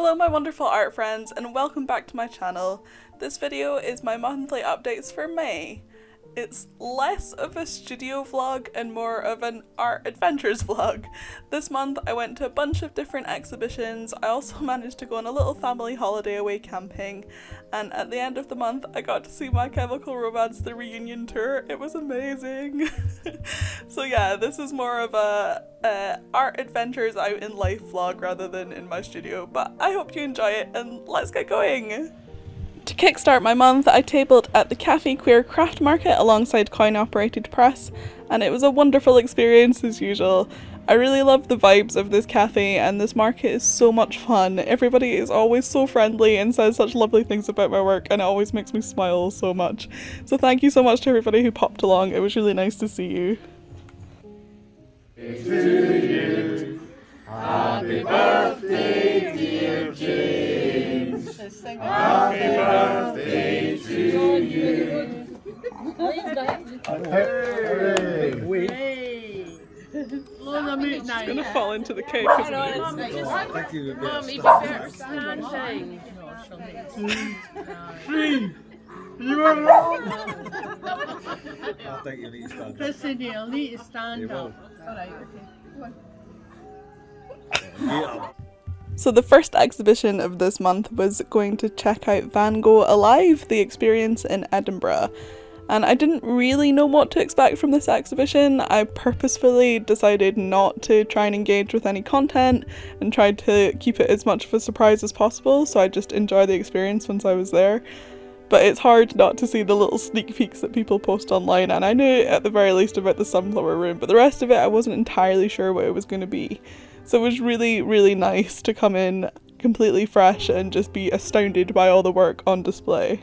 Hello my wonderful art friends and welcome back to my channel. This video is my monthly updates for May. It's less of a studio vlog and more of an art adventures vlog. This month I went to a bunch of different exhibitions, I also managed to go on a little family holiday away camping, and at the end of the month I got to see My Chemical Romance the reunion tour. It was amazing. so yeah, this is more of a, art adventures out in life vlog rather than in my studio, but I hope you enjoy it and let's get going! To kickstart my month, I tabled at the Cafe Queer Craft Market alongside Coin Operated Press, and it was a wonderful experience as usual. I really love the vibes of this cafe, and this market is so much fun. Everybody is always so friendly and says such lovely things about my work, and it always makes me smile so much. So, thank you so much to everybody who popped along, it was really nice to see you. Happy birthday, dear James. Happy birthday to you. It's gonna fall into the cake, isn't it? Mum, you better standing. I think you need to stand up. Listen, you'll need to stand up. Alright, okay. Go on. So the first exhibition of this month was going to check out Van Gogh Alive, the experience in Edinburgh. And I didn't really know what to expect from this exhibition. I purposefully decided not to try and engage with any content and tried to keep it as much of a surprise as possible, so I just enjoy the experience once I was there. But it's hard not to see the little sneak peeks that people post online, and I knew at the very least about the sunflower room, but the rest of it I wasn't entirely sure what it was going to be. So it was really, really nice to come in completely fresh and just be astounded by all the work on display.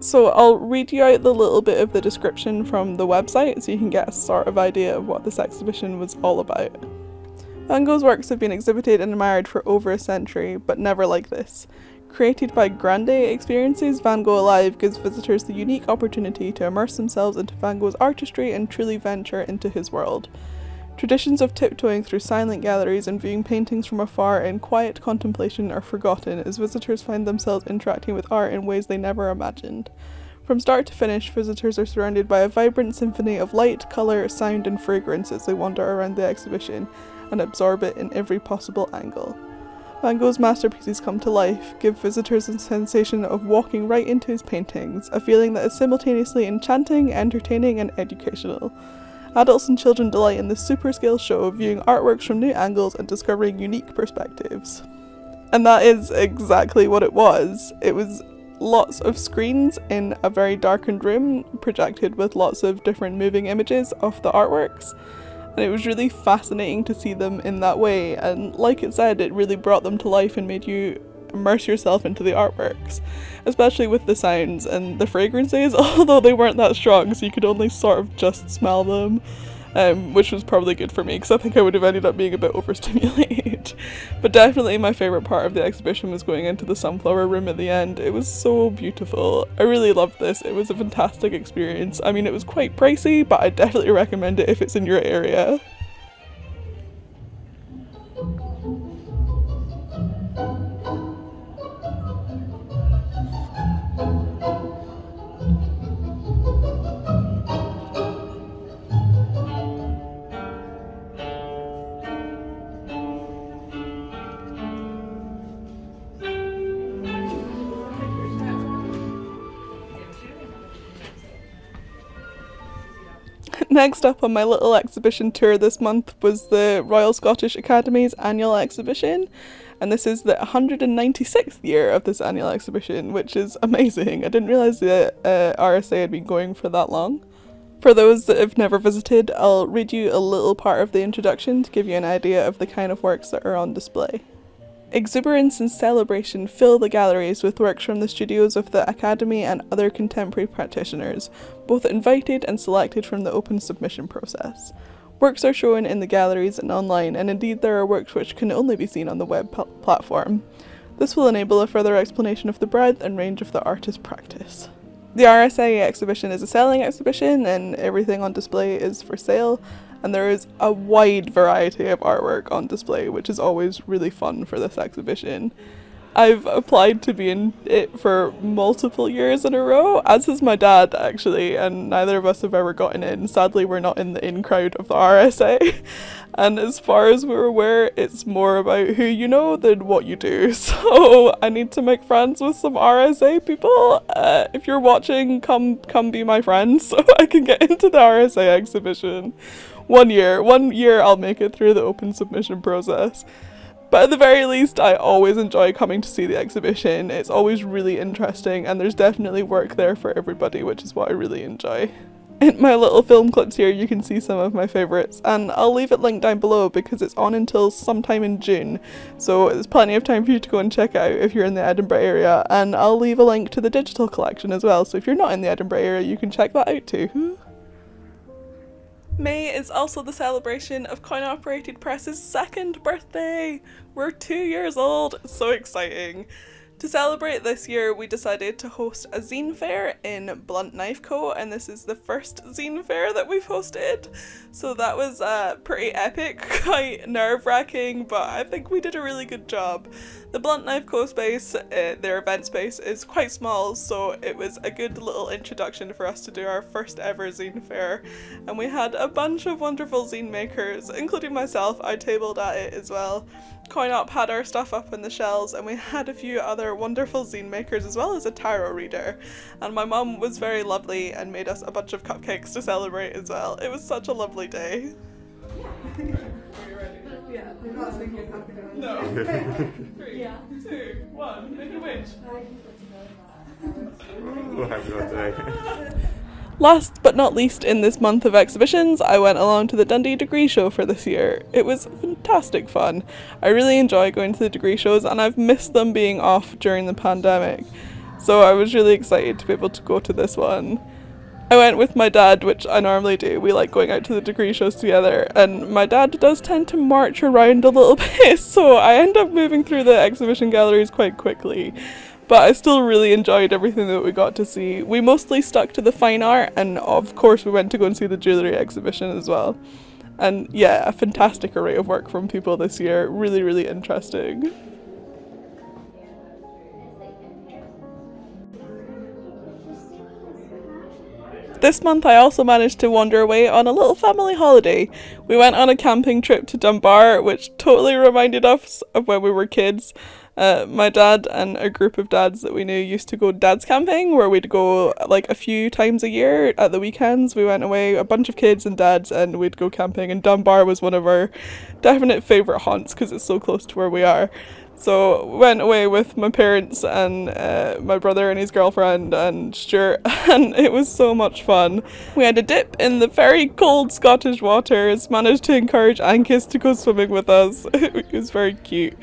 So I'll read you out the little bit of the description from the website so you can get a sort of idea of what this exhibition was all about. Van Gogh's works have been exhibited and admired for over a century, but never like this. Created by Grande Experiences, Van Gogh Alive gives visitors the unique opportunity to immerse themselves into Van Gogh's artistry and truly venture into his world. Traditions of tiptoeing through silent galleries and viewing paintings from afar in quiet contemplation are forgotten as visitors find themselves interacting with art in ways they never imagined. From start to finish, visitors are surrounded by a vibrant symphony of light, colour, sound, and fragrance as they wander around the exhibition and absorb it in every possible angle. Van Gogh's masterpieces come to life, give visitors a sensation of walking right into his paintings, a feeling that is simultaneously enchanting, entertaining, and educational. Adults and children delight in this super scale show, viewing artworks from new angles and discovering unique perspectives. And that is exactly what it was. It was lots of screens in a very darkened room, projected with lots of different moving images of the artworks. And it was really fascinating to see them in that way. And like it said, it really brought them to life and made you immerse yourself into the artworks, especially with the sounds and the fragrances, although they weren't that strong, so you could only sort of just smell them, um, which was probably good for me because I think I would have ended up being a bit overstimulated. but definitely my favourite part of the exhibition was going into the sunflower room at the end. It was so beautiful. I really loved this. It was a fantastic experience. I mean, it was quite pricey, but I definitely recommend it if it's in your area. Next up on my little exhibition tour this month was the Royal Scottish Academy's annual exhibition, and this is the 196th year of this annual exhibition, which is amazing. I didn't realise the uh, RSA had been going for that long. For those that have never visited, I'll read you a little part of the introduction to give you an idea of the kind of works that are on display. Exuberance and celebration fill the galleries with works from the studios of the Academy and other contemporary practitioners, both invited and selected from the open submission process. Works are shown in the galleries and online, and indeed there are works which can only be seen on the web pl- platform. This will enable a further explanation of the breadth and range of the artist's practice. The RSA exhibition is a selling exhibition and everything on display is for sale, and there is a wide variety of artwork on display, which is always really fun for this exhibition. I've applied to be in it for multiple years in a row, as has my dad actually, and neither of us have ever gotten in. Sadly, we're not in the in crowd of the RSA. And as far as we're aware, it's more about who you know than what you do. So I need to make friends with some RSA people. Uh, if you're watching, come come be my friend so I can get into the RSA exhibition. One year, one year I'll make it through the open submission process. But at the very least, I always enjoy coming to see the exhibition. It's always really interesting, and there's definitely work there for everybody, which is what I really enjoy. In my little film clips here, you can see some of my favourites, and I'll leave it linked down below because it's on until sometime in June, so there's plenty of time for you to go and check out if you're in the Edinburgh area, and I'll leave a link to the digital collection as well, so if you're not in the Edinburgh area, you can check that out too. May is also the celebration of Coin Operated Press's second birthday! We're two years old, so exciting! To celebrate this year, we decided to host a zine fair in Blunt Knife Co, and this is the first zine fair that we've hosted. So that was uh, pretty epic, quite nerve wracking, but I think we did a really good job. The Blunt Knife Co space, uh, their event space, is quite small, so it was a good little introduction for us to do our first ever zine fair. And we had a bunch of wonderful zine makers, including myself, I tabled at it as well. CoinOp had our stuff up in the shelves and we had a few other wonderful zine makers as well as a tarot reader. And my mum was very lovely and made us a bunch of cupcakes to celebrate as well. It was such a lovely day. Yeah. No. Three, yeah. two, one, make a wish. Last but not least, in this month of exhibitions, I went along to the Dundee Degree Show for this year. It was fantastic fun. I really enjoy going to the degree shows and I've missed them being off during the pandemic. So I was really excited to be able to go to this one. I went with my dad, which I normally do. We like going out to the degree shows together, and my dad does tend to march around a little bit, so I end up moving through the exhibition galleries quite quickly but I still really enjoyed everything that we got to see. We mostly stuck to the fine art, and of course, we went to go and see the jewellery exhibition as well. And yeah, a fantastic array of work from people this year. Really, really interesting. This month I also managed to wander away on a little family holiday. We went on a camping trip to Dunbar, which totally reminded us of when we were kids. Uh, my dad and a group of dads that we knew used to go dads camping where we'd go like a few times a year at the weekends. We went away, a bunch of kids and dads, and we'd go camping. And Dunbar was one of our definite favourite haunts because it's so close to where we are. So went away with my parents and uh, my brother and his girlfriend and Stuart, and it was so much fun. We had a dip in the very cold Scottish waters. Managed to encourage Ankis to go swimming with us. it was very cute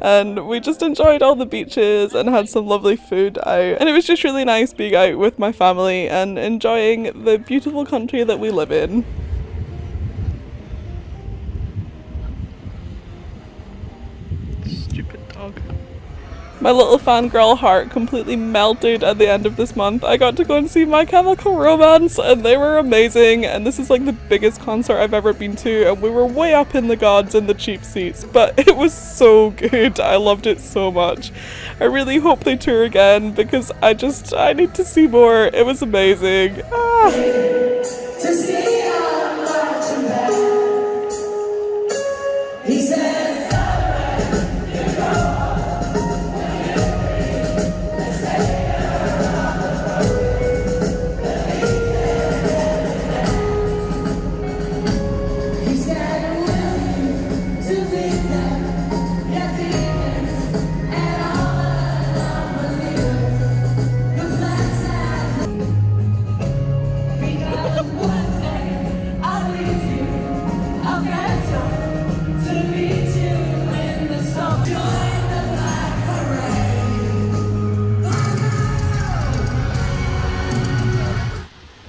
and we just enjoyed all the beaches and had some lovely food out and it was just really nice being out with my family and enjoying the beautiful country that we live in. My little fangirl heart completely melted at the end of this month. I got to go and see My Chemical Romance and they were amazing and this is like the biggest concert I've ever been to and we were way up in the gods in the cheap seats but it was so good. I loved it so much. I really hope they tour again because I just, I need to see more. It was amazing. Ah.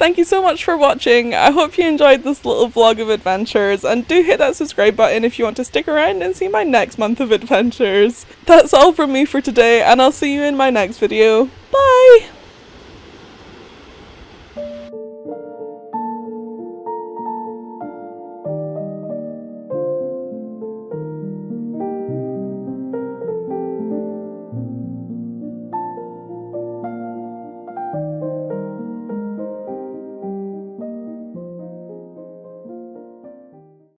Thank you so much for watching. I hope you enjoyed this little vlog of adventures and do hit that subscribe button if you want to stick around and see my next month of adventures. That's all from me for today and I'll see you in my next video. Bye!